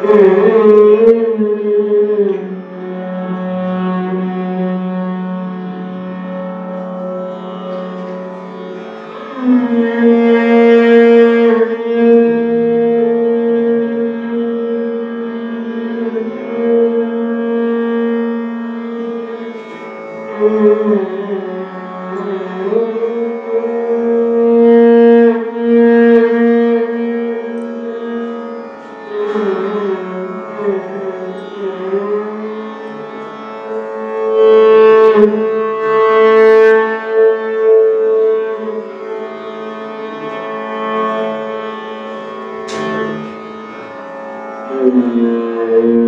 Música Música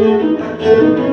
Música